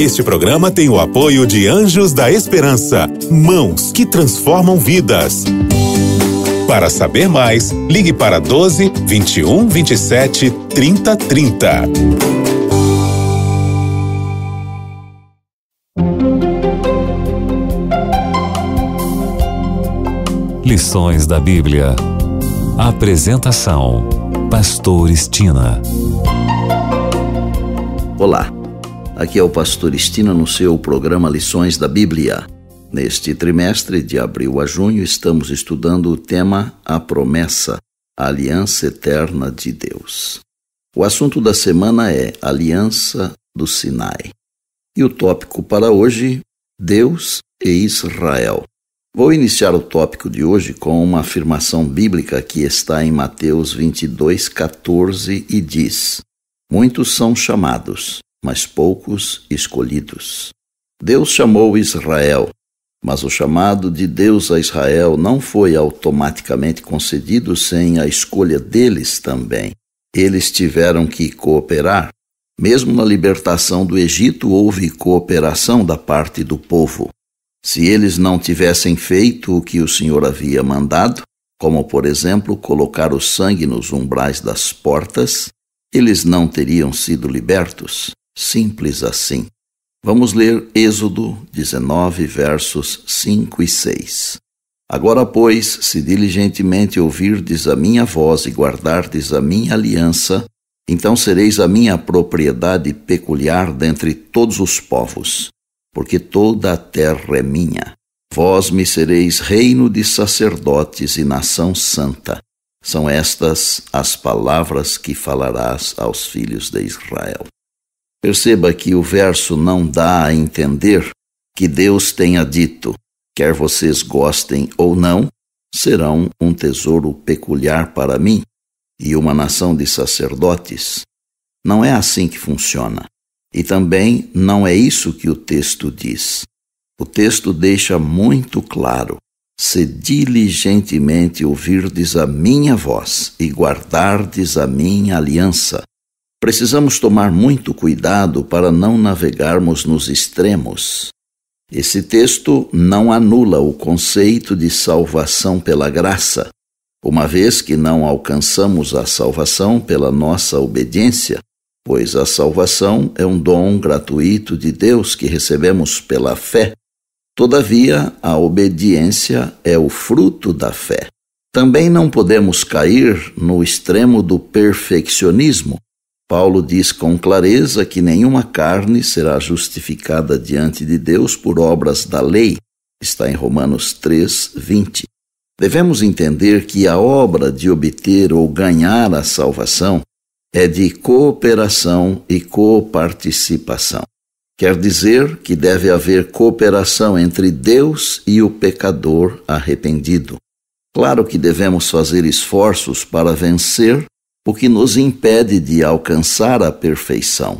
Este programa tem o apoio de Anjos da Esperança, mãos que transformam vidas. Para saber mais, ligue para 12 21 27 30 30. Lições da Bíblia. Apresentação: Pastor Estina. Olá, aqui é o Pastor Estina no seu programa Lições da Bíblia. Neste trimestre, de abril a junho, estamos estudando o tema A Promessa, a Aliança Eterna de Deus. O assunto da semana é Aliança do Sinai. E o tópico para hoje, Deus e Israel. Vou iniciar o tópico de hoje com uma afirmação bíblica que está em Mateus 22, 14 e diz: Muitos são chamados, mas poucos escolhidos. Deus chamou Israel, mas o chamado de Deus a Israel não foi automaticamente concedido sem a escolha deles também. Eles tiveram que cooperar. Mesmo na libertação do Egito, houve cooperação da parte do povo. Se eles não tivessem feito o que o Senhor havia mandado, como por exemplo colocar o sangue nos umbrais das portas, eles não teriam sido libertos. Simples assim. Vamos ler Êxodo 19, versos 5 e 6. Agora, pois, se diligentemente ouvirdes a minha voz e guardardes a minha aliança, então sereis a minha propriedade peculiar dentre todos os povos porque toda a terra é minha. Vós me sereis reino de sacerdotes e nação santa. São estas as palavras que falarás aos filhos de Israel. Perceba que o verso não dá a entender que Deus tenha dito: quer vocês gostem ou não, serão um tesouro peculiar para mim e uma nação de sacerdotes. Não é assim que funciona. E também não é isso que o texto diz. O texto deixa muito claro: se diligentemente ouvirdes a minha voz e guardardes a minha aliança. Precisamos tomar muito cuidado para não navegarmos nos extremos. Esse texto não anula o conceito de salvação pela graça, uma vez que não alcançamos a salvação pela nossa obediência, pois a salvação é um dom gratuito de Deus que recebemos pela fé. Todavia, a obediência é o fruto da fé. Também não podemos cair no extremo do perfeccionismo. Paulo diz com clareza que nenhuma carne será justificada diante de Deus por obras da lei. Está em Romanos 3, 20. Devemos entender que a obra de obter ou ganhar a salvação é de cooperação e coparticipação. Quer dizer que deve haver cooperação entre Deus e o pecador arrependido. Claro que devemos fazer esforços para vencer o que nos impede de alcançar a perfeição.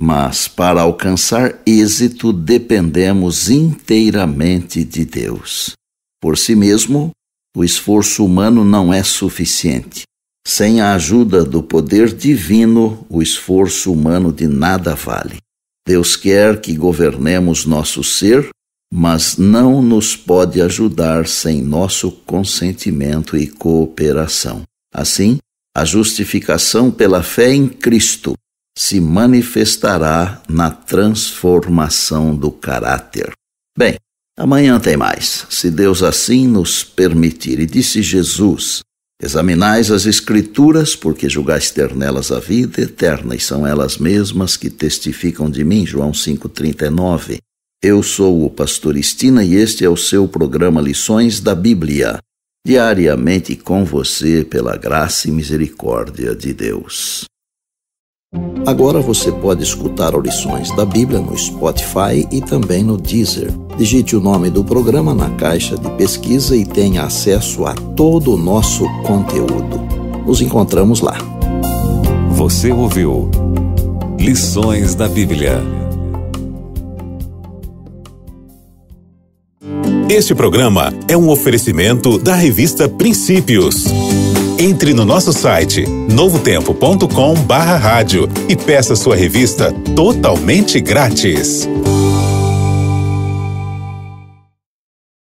Mas para alcançar êxito dependemos inteiramente de Deus. Por si mesmo, o esforço humano não é suficiente. Sem a ajuda do poder divino, o esforço humano de nada vale. Deus quer que governemos nosso ser, mas não nos pode ajudar sem nosso consentimento e cooperação. Assim, a justificação pela fé em Cristo se manifestará na transformação do caráter. Bem, amanhã tem mais, se Deus assim nos permitir. E disse Jesus: Examinais as Escrituras, porque julgais ter nelas a vida eterna, e são elas mesmas que testificam de mim. João 5,39. Eu sou o Pastor Estina e este é o seu programa Lições da Bíblia. Diariamente com você, pela graça e misericórdia de Deus. Agora você pode escutar lições da Bíblia no Spotify e também no Deezer. Digite o nome do programa na caixa de pesquisa e tenha acesso a todo o nosso conteúdo. Nos encontramos lá. Você ouviu Lições da Bíblia. Este programa é um oferecimento da revista Princípios. Entre no nosso site novotempo.com/barra e peça sua revista totalmente grátis.